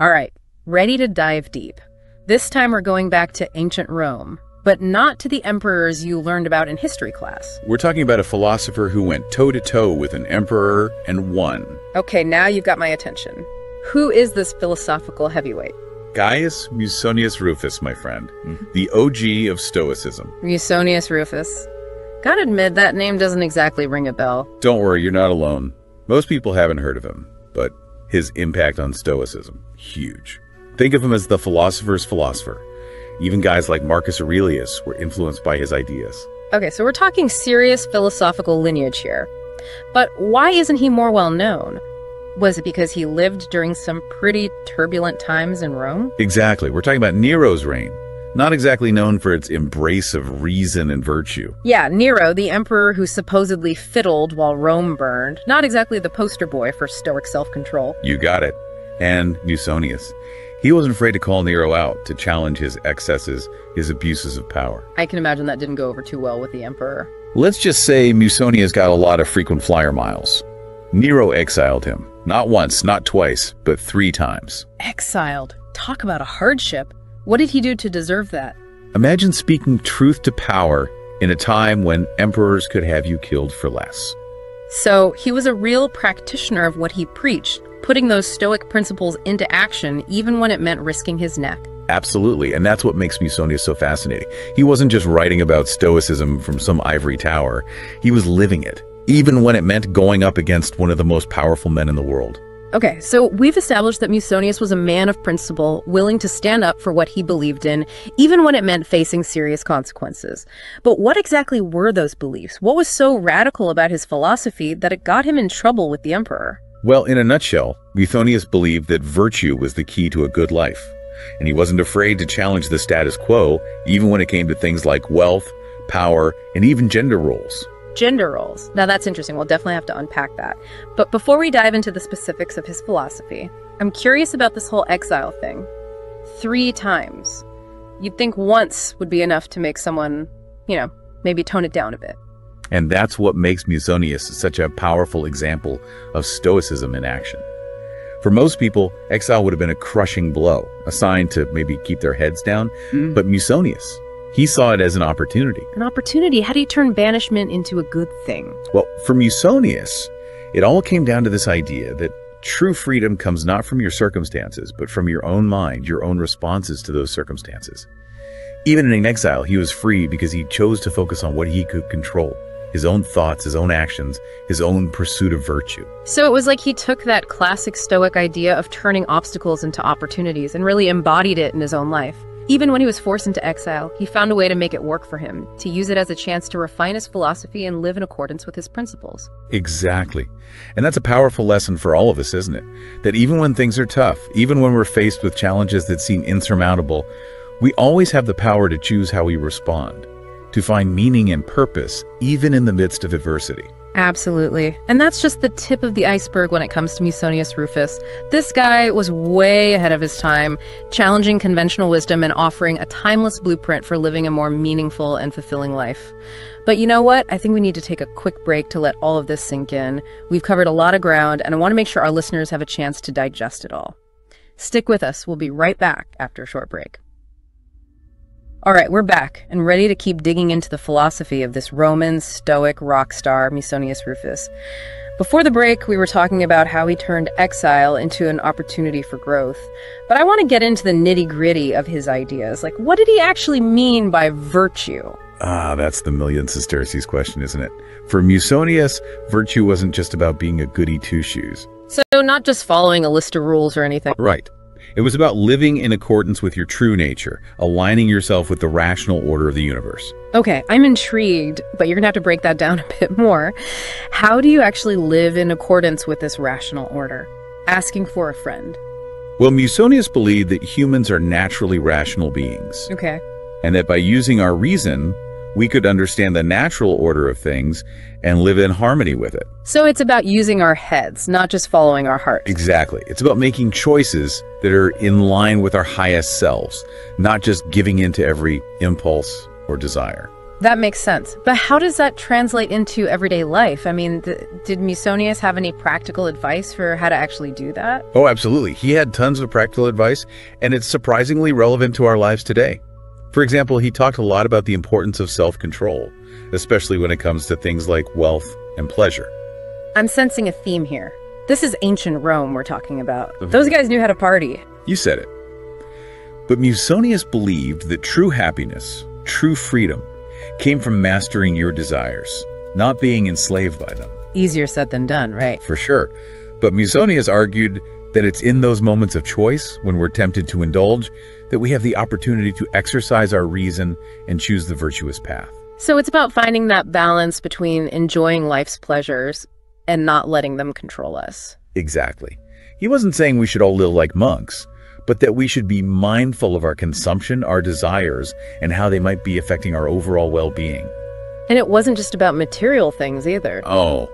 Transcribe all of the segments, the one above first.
All right, ready to dive deep. This time we're going back to ancient Rome, but not to the emperors you learned about in history class. We're talking about a philosopher who went toe to toe with an emperor and won. Okay, now you've got my attention. Who is this philosophical heavyweight? Gaius Musonius Rufus, my friend, mm-hmm. the OG of Stoicism. Musonius Rufus. Gotta admit, that name doesn't exactly ring a bell. Don't worry, you're not alone. Most people haven't heard of him, but his impact on Stoicism, huge. Think of him as the philosopher's philosopher. Even guys like Marcus Aurelius were influenced by his ideas. Okay, so we're talking serious philosophical lineage here. But why isn't he more well known? Was it because he lived during some pretty turbulent times in Rome? Exactly. We're talking about Nero's reign. Not exactly known for its embrace of reason and virtue. Yeah, Nero, the emperor who supposedly fiddled while Rome burned. Not exactly the poster boy for stoic self control. You got it. And Musonius. He wasn't afraid to call Nero out, to challenge his excesses, his abuses of power. I can imagine that didn't go over too well with the emperor. Let's just say Musonius got a lot of frequent flyer miles. Nero exiled him. Not once, not twice, but three times. Exiled. Talk about a hardship. What did he do to deserve that? Imagine speaking truth to power in a time when emperors could have you killed for less. So he was a real practitioner of what he preached, putting those stoic principles into action even when it meant risking his neck. Absolutely, and that's what makes Musonius so fascinating. He wasn't just writing about stoicism from some ivory tower, he was living it, even when it meant going up against one of the most powerful men in the world. Okay, so we've established that Musonius was a man of principle, willing to stand up for what he believed in, even when it meant facing serious consequences. But what exactly were those beliefs? What was so radical about his philosophy that it got him in trouble with the emperor? Well, in a nutshell, Musonius believed that virtue was the key to a good life, and he wasn't afraid to challenge the status quo, even when it came to things like wealth, power, and even gender roles. Gender roles. Now that's interesting. We'll definitely have to unpack that. But before we dive into the specifics of his philosophy, I'm curious about this whole exile thing. Three times. You'd think once would be enough to make someone, you know, maybe tone it down a bit. And that's what makes Musonius such a powerful example of stoicism in action. For most people, exile would have been a crushing blow, a sign to maybe keep their heads down. Mm. But Musonius, he saw it as an opportunity. An opportunity. How do you turn banishment into a good thing? Well, for Musonius, it all came down to this idea that true freedom comes not from your circumstances, but from your own mind, your own responses to those circumstances. Even in exile, he was free because he chose to focus on what he could control his own thoughts, his own actions, his own pursuit of virtue. So it was like he took that classic Stoic idea of turning obstacles into opportunities and really embodied it in his own life. Even when he was forced into exile, he found a way to make it work for him, to use it as a chance to refine his philosophy and live in accordance with his principles. Exactly. And that's a powerful lesson for all of us, isn't it? That even when things are tough, even when we're faced with challenges that seem insurmountable, we always have the power to choose how we respond, to find meaning and purpose, even in the midst of adversity. Absolutely. And that's just the tip of the iceberg when it comes to Musonius Rufus. This guy was way ahead of his time, challenging conventional wisdom and offering a timeless blueprint for living a more meaningful and fulfilling life. But you know what? I think we need to take a quick break to let all of this sink in. We've covered a lot of ground, and I want to make sure our listeners have a chance to digest it all. Stick with us. We'll be right back after a short break. All right, we're back and ready to keep digging into the philosophy of this Roman Stoic rock star, Musonius Rufus. Before the break, we were talking about how he turned exile into an opportunity for growth. But I want to get into the nitty gritty of his ideas. Like, what did he actually mean by virtue? Ah, that's the million sesterces question, isn't it? For Musonius, virtue wasn't just about being a goody two shoes. So, not just following a list of rules or anything. Right. It was about living in accordance with your true nature, aligning yourself with the rational order of the universe. Okay, I'm intrigued, but you're gonna have to break that down a bit more. How do you actually live in accordance with this rational order? Asking for a friend. Well, Musonius believed that humans are naturally rational beings, Okay. and that by using our reason, we could understand the natural order of things and live in harmony with it. So it's about using our heads, not just following our hearts. Exactly. It's about making choices that are in line with our highest selves, not just giving in to every impulse or desire. That makes sense. But how does that translate into everyday life? I mean, did Musonius have any practical advice for how to actually do that? Oh, absolutely. He had tons of practical advice, and it's surprisingly relevant to our lives today. For example, he talked a lot about the importance of self-control, especially when it comes to things like wealth and pleasure. I'm sensing a theme here. This is ancient Rome we're talking about. Those guys knew how to party. You said it. But Musonius believed that true happiness, true freedom, came from mastering your desires, not being enslaved by them. Easier said than done, right? For sure. But Musonius argued that it's in those moments of choice, when we're tempted to indulge, that we have the opportunity to exercise our reason and choose the virtuous path. So it's about finding that balance between enjoying life's pleasures and not letting them control us. Exactly. He wasn't saying we should all live like monks, but that we should be mindful of our consumption, our desires, and how they might be affecting our overall well-being. And it wasn't just about material things either. Oh,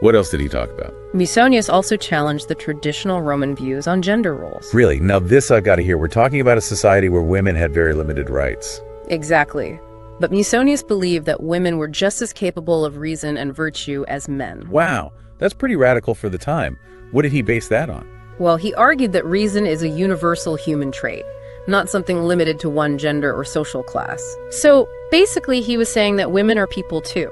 what else did he talk about? Musonius also challenged the traditional Roman views on gender roles. Really? Now this I've got to hear. We're talking about a society where women had very limited rights. Exactly. But Musonius believed that women were just as capable of reason and virtue as men. Wow, that's pretty radical for the time. What did he base that on? Well, he argued that reason is a universal human trait, not something limited to one gender or social class. So basically, he was saying that women are people too.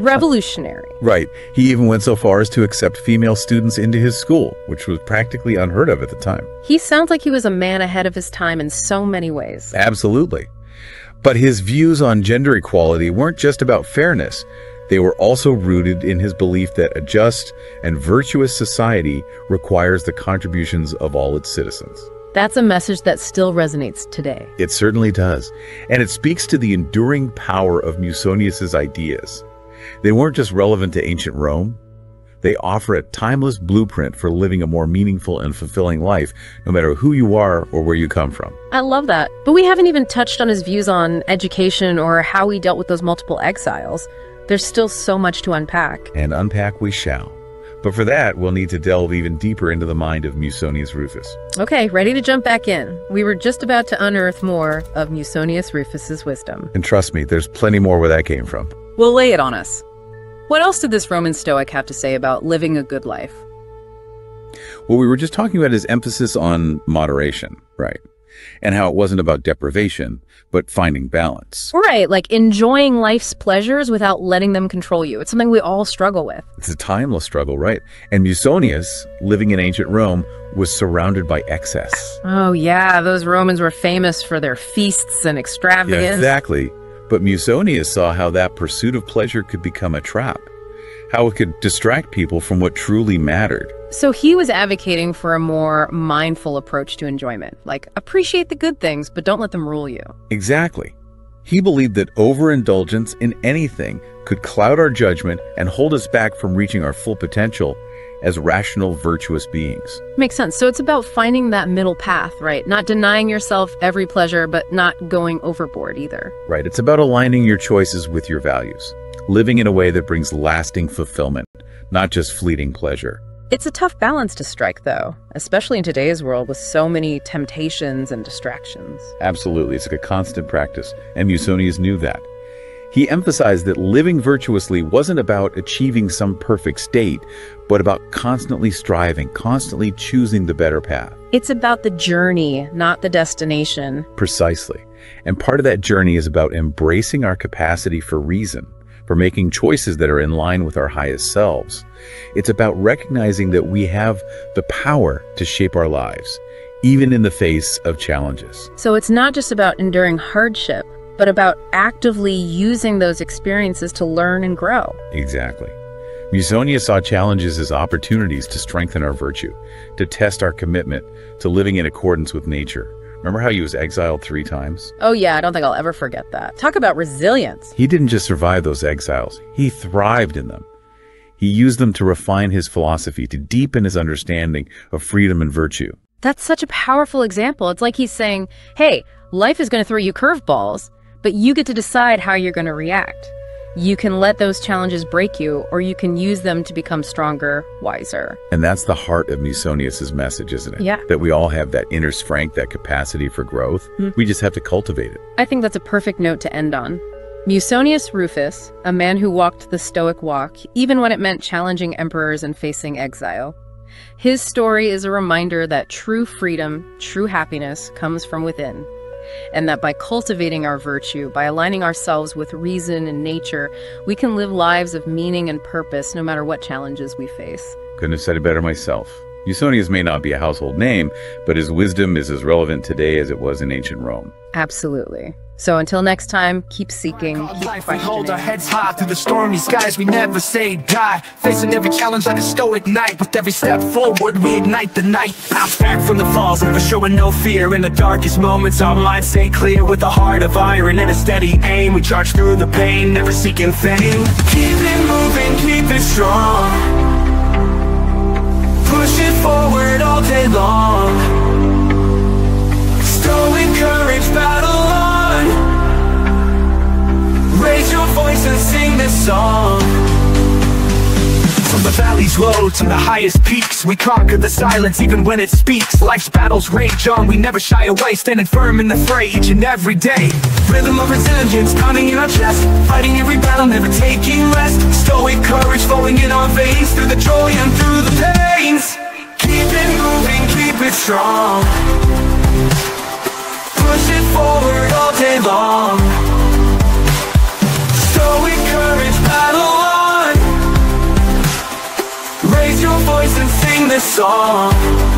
Revolutionary. Right. He even went so far as to accept female students into his school, which was practically unheard of at the time. He sounds like he was a man ahead of his time in so many ways. Absolutely. But his views on gender equality weren't just about fairness. They were also rooted in his belief that a just and virtuous society requires the contributions of all its citizens. That's a message that still resonates today. It certainly does. And it speaks to the enduring power of Musonius's ideas. They weren't just relevant to ancient Rome. They offer a timeless blueprint for living a more meaningful and fulfilling life, no matter who you are or where you come from. I love that. But we haven't even touched on his views on education or how he dealt with those multiple exiles. There's still so much to unpack. And unpack we shall. But for that, we'll need to delve even deeper into the mind of Musonius Rufus. Okay, ready to jump back in. We were just about to unearth more of Musonius Rufus's wisdom. And trust me, there's plenty more where that came from. Well, lay it on us. What else did this Roman Stoic have to say about living a good life? Well, we were just talking about his emphasis on moderation, right? And how it wasn't about deprivation, but finding balance. Right, like enjoying life's pleasures without letting them control you. It's something we all struggle with. It's a timeless struggle, right? And Musonius, living in ancient Rome, was surrounded by excess. Oh, yeah, those Romans were famous for their feasts and extravagance. Yeah, exactly. But Musonius saw how that pursuit of pleasure could become a trap, how it could distract people from what truly mattered. So he was advocating for a more mindful approach to enjoyment, like appreciate the good things, but don't let them rule you. Exactly. He believed that overindulgence in anything could cloud our judgment and hold us back from reaching our full potential as rational, virtuous beings. Makes sense. So it's about finding that middle path, right? Not denying yourself every pleasure, but not going overboard either. Right. It's about aligning your choices with your values, living in a way that brings lasting fulfillment, not just fleeting pleasure. It's a tough balance to strike, though, especially in today's world with so many temptations and distractions. Absolutely. It's like a constant practice, and Musonius knew that. He emphasized that living virtuously wasn't about achieving some perfect state, but about constantly striving, constantly choosing the better path. It's about the journey, not the destination. Precisely. And part of that journey is about embracing our capacity for reason, for making choices that are in line with our highest selves. It's about recognizing that we have the power to shape our lives, even in the face of challenges. So it's not just about enduring hardship, but about actively using those experiences to learn and grow. Exactly. Musonius saw challenges as opportunities to strengthen our virtue, to test our commitment to living in accordance with nature. Remember how he was exiled three times? Oh, yeah, I don't think I'll ever forget that. Talk about resilience. He didn't just survive those exiles, he thrived in them. He used them to refine his philosophy, to deepen his understanding of freedom and virtue. That's such a powerful example. It's like he's saying, hey, life is going to throw you curveballs, but you get to decide how you're going to react. You can let those challenges break you, or you can use them to become stronger, wiser. And that's the heart of Musonius's message, isn't it? Yeah. That we all have that inner strength, that capacity for growth. Mm. We just have to cultivate it. I think that's a perfect note to end on. Musonius Rufus, a man who walked the Stoic walk, even when it meant challenging emperors and facing exile. His story is a reminder that true freedom, true happiness comes from within, and that by cultivating our virtue, by aligning ourselves with reason and nature, we can live lives of meaning and purpose no matter what challenges we face. Couldn't have said it better myself. Musonius may not be a household name, but his wisdom is as relevant today as it was in ancient Rome. Absolutely. So until next time, keep seeking, keep life, we hold our heads high through the stormy skies. We never say die. Facing every challenge like a stoic knight. With every step forward, we ignite the night. Bounce back from the falls, never showing no fear. In the darkest moments, our minds stay clear. With a heart of iron and a steady aim, we charge through the pain, never seeking fame. Keep it moving, keep it strong. Push it forward all day long. Stoic courage, voice and sing this song. From the valleys low to the highest peaks We conquer the silence even when it speaks. Life's battles rage on, we never shy away Standing firm in the fray each and every day. Rhythm of resilience pounding in our chest Fighting every battle, never taking rest. Stoic courage flowing in our veins Through the joy and through the pains. Keep it moving, keep it strong. Push it forward song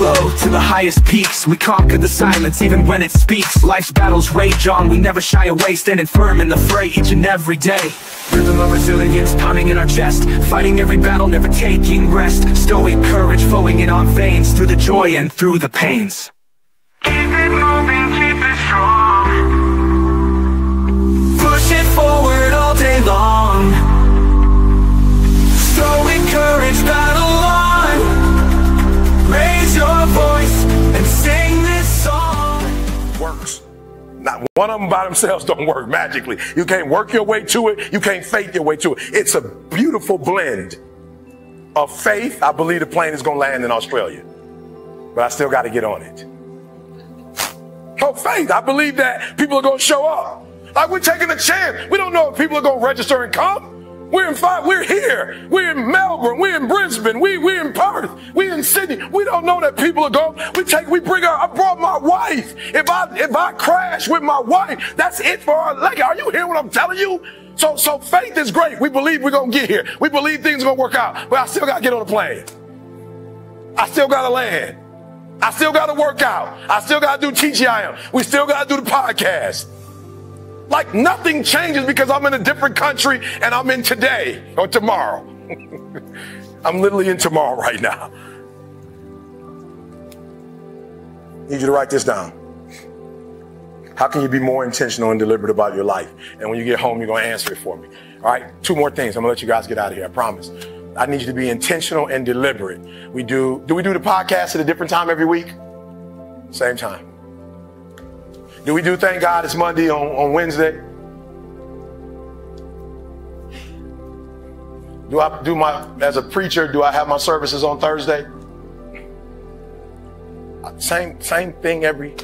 the valleys low to the highest peaks. We conquer the silence even when it speaks. Life's battles rage on, we never shy away Standing firm in the fray each and every day. Rhythm of resilience pounding in our chest. Fighting every battle, never taking rest. Stoic courage flowing in our veins Through the joy and through the pains. Keep it moving, One of them by themselves don't work magically. You can't work your way to it. You can't faith your way to it. It's a beautiful blend of faith. I believe the plane is going to land in Australia, but I still got to get on it. Oh, faith. I believe that people are going to show up. Like we're taking a chance. We don't know if people are going to register and come. We're in five, we're here. We're in Melbourne. We're in Brisbane. We, we're in Perth. We're in Sydney. We don't know that people are going. We take, we bring our, I brought my wife. If I, if I crash with my wife, that's it for our leg. Are you hearing what I'm telling you? So, so faith is great. We believe we're going to get here. We believe things are going to work out, but I still got to get on the plane. I still got to land. I still got to work out. I still got to do TGIM. We still got to do the podcast. Like nothing changes because I'm in a different country and I'm in today or tomorrow. I'm literally in tomorrow right now. Need you to write this down. How can you be more intentional and deliberate about your life? And when you get home, you're going to answer it for me. All right, two more things. I'm going to let you guys get out of here. I promise. I need you to be intentional and deliberate. We do, do we do the podcast at a different time every week? Same time. Do we do thank God it's Monday on, on Wednesday? Do I do my as a preacher, do I have my services on Thursday? Same same thing every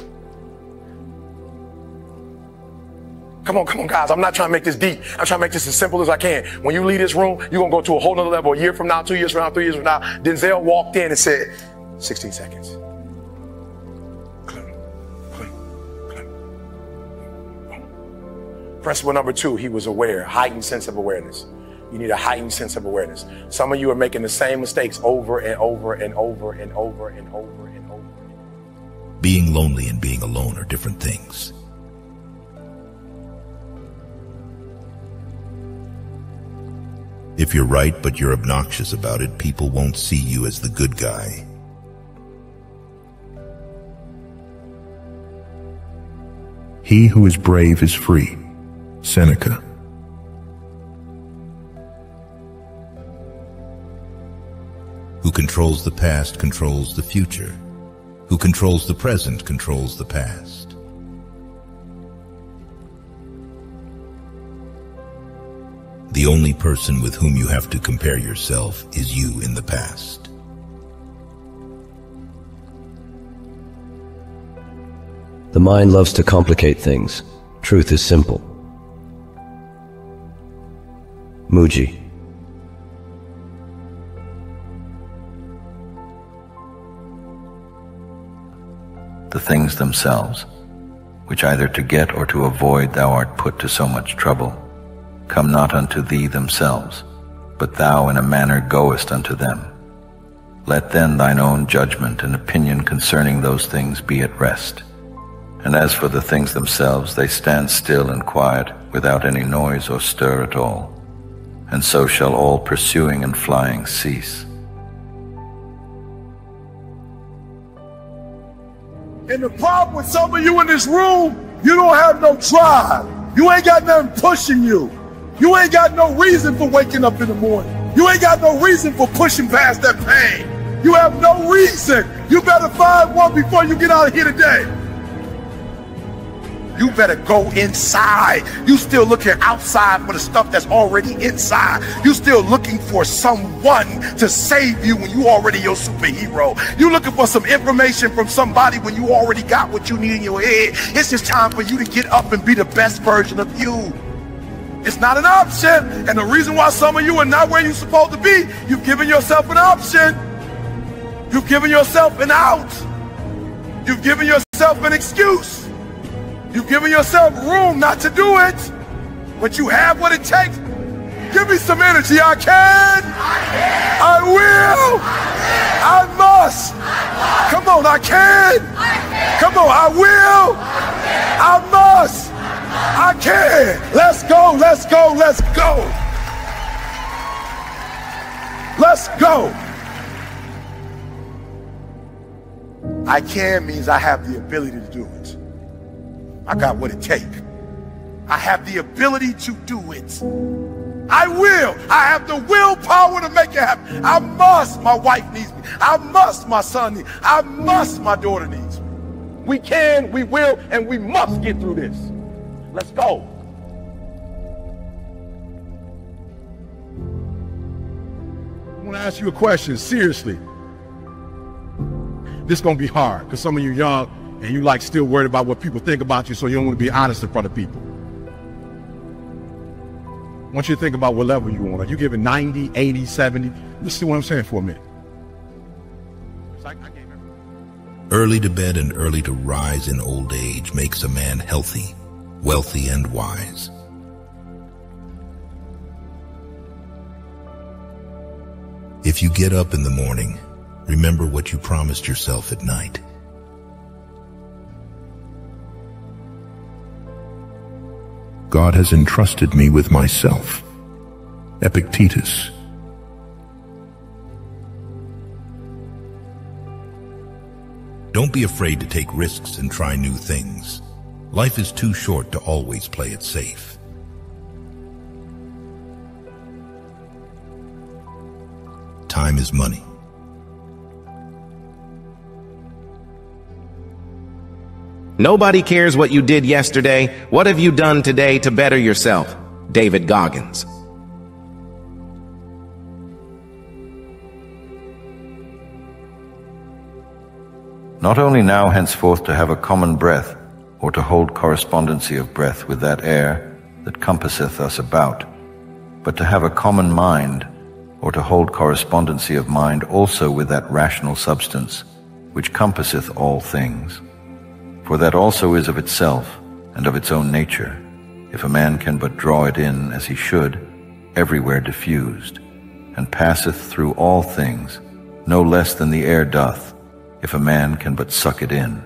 Come on, come on, guys. I'm not trying to make this deep. I'm trying to make this as simple as I can. When you leave this room, you're gonna go to a whole nother level. A year from now, two years from now, three years from now, Denzel walked in and said, 16 seconds. Principle number two, he was aware, heightened sense of awareness. You need a heightened sense of awareness. Some of you are making the same mistakes over and over and over and over and over and over. Being lonely and being alone are different things. If you're right but you're obnoxious about it, people won't see you as the good guy. He who is brave is free. Seneca. Who controls the past controls the future. Who controls the present controls the past. The only person with whom you have to compare yourself is you in the past. The mind loves to complicate things. Truth is simple. Mooji. The things themselves, which either to get or to avoid thou art put to so much trouble, come not unto thee themselves, but thou in a manner goest unto them. Let then thine own judgment and opinion concerning those things be at rest. And as for the things themselves, they stand still and quiet, without any noise or stir at all. And so shall all pursuing and flying cease. And the problem with some of you in this room, you don't have no drive. You ain't got nothing pushing you. You ain't got no reason for waking up in the morning. You ain't got no reason for pushing past that pain. You have no reason. You better find one before you get out of here today. You better go inside. You still looking outside for the stuff that's already inside. You still looking for someone to save you when you already your superhero. You looking for some information from somebody when you already got what you need in your head. It's just time for you to get up and be the best version of you. It's not an option. And the reason why some of you are not where you're supposed to be, you've given yourself an option. You've given yourself an out. You've given yourself an excuse. You've given yourself room not to do it, but you have what it takes. Give me some energy. I can. I will. I must. Come on, I can. Come on, I will. I must. I can. Let's go. Let's go. Let's go. Let's go. I can means I have the ability to do it. I got what it takes. I have the ability to do it. I will. I have the willpower to make it happen. I must. My wife needs me. I must. My son needs. me. I must. My daughter needs me. We can, we will, and we must get through this. Let's go. I want to ask you a question, seriously. This is going to be hard because some of you young and you like still worried about what people think about you, so you don't want to be honest in front of people. I want you to think about what level you want. Are you giving 90, 80, 70? Listen to what I'm saying for a minute. Early to bed and early to rise in old age makes a man healthy, wealthy, and wise. If you get up in the morning, remember what you promised yourself at night. God has entrusted me with myself. Epictetus. Don't be afraid to take risks and try new things. Life is too short to always play it safe. Time is money. Nobody cares what you did yesterday. What have you done today to better yourself? David Goggins. Not only now henceforth to have a common breath, or to hold correspondency of breath with that air that compasseth us about, but to have a common mind, or to hold correspondency of mind also with that rational substance, which compasseth all things. For that also is of itself, and of its own nature, if a man can but draw it in as he should, everywhere diffused, and passeth through all things, no less than the air doth, if a man can but suck it in.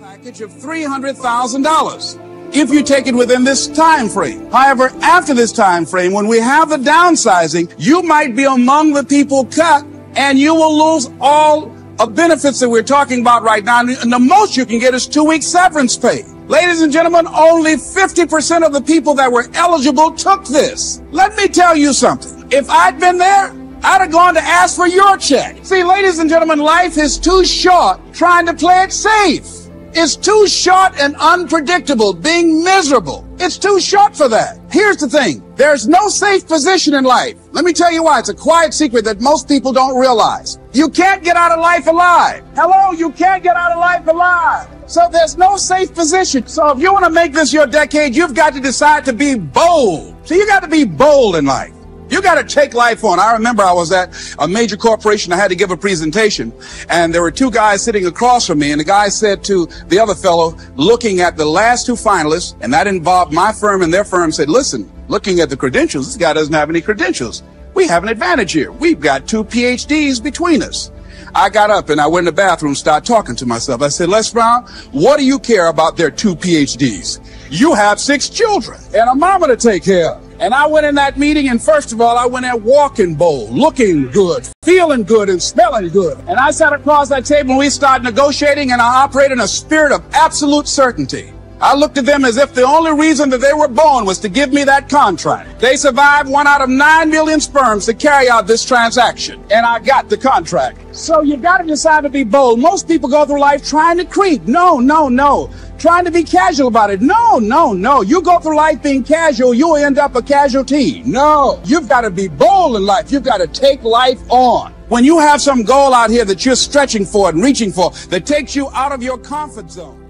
Package of $300,000 if you take it within this time frame. However, after this time frame, when we have the downsizing, you might be among the people cut and you will lose all of benefits that we're talking about right now, and the most you can get is two weeks severance pay. Ladies and gentlemen, only 50% of the people that were eligible took this. Let me tell you something. If I'd been there, I'd have gone to ask for your check. See, ladies and gentlemen, life is too short trying to play it safe. It's too short and unpredictable, being miserable. It's too short for that. Here's the thing. There's no safe position in life. Let me tell you why. It's a quiet secret that most people don't realize. You can't get out of life alive. Hello, you can't get out of life alive. So there's no safe position. So if you want to make this your decade, you've got to decide to be bold. So you got to be bold in life. You got to take life on. I remember I was at a major corporation. I had to give a presentation and there were two guys sitting across from me and the guy said to the other fellow looking at the last two finalists and that involved my firm and their firm said, listen, looking at the credentials, this guy doesn't have any credentials. We have an advantage here. We've got two PhDs between us. I got up and I went in the bathroom, started talking to myself. I said, Les Brown, what do you care about their two PhDs? You have six children and a mama to take care of. And I went in that meeting, and first of all, I went there walking bold, looking good, feeling good, and smelling good. And I sat across that table, and we started negotiating, and I operated in a spirit of absolute certainty. I looked at them as if the only reason that they were born was to give me that contract. They survived one out of nine million sperms to carry out this transaction, and I got the contract. So you got to decide to be bold. Most people go through life trying to creep. No, no, no. Trying to be casual about it. No, no, no. You go through life being casual, you'll end up a casualty. No. You've got to be bold in life. You've got to take life on. When you have some goal out here that you're stretching for and reaching for that takes you out of your comfort zone.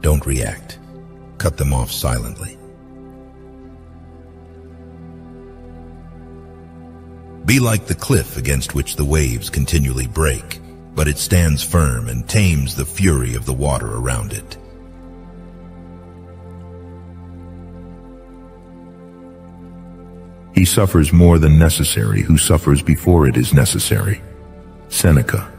Don't react. Cut them off silently. Be like the cliff against which the waves continually break, but it stands firm and tames the fury of the water around it. He suffers more than necessary who suffers before it is necessary. Seneca.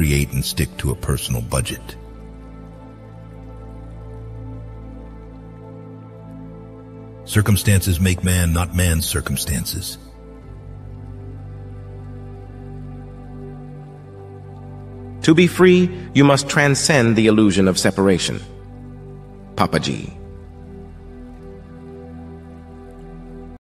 Create and stick to a personal budget. Circumstances make man, not man's circumstances. To be free, you must transcend the illusion of separation. Papa.